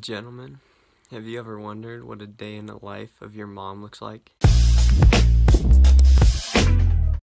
Gentlemen, have you ever wondered what a day in the life of your mom looks like?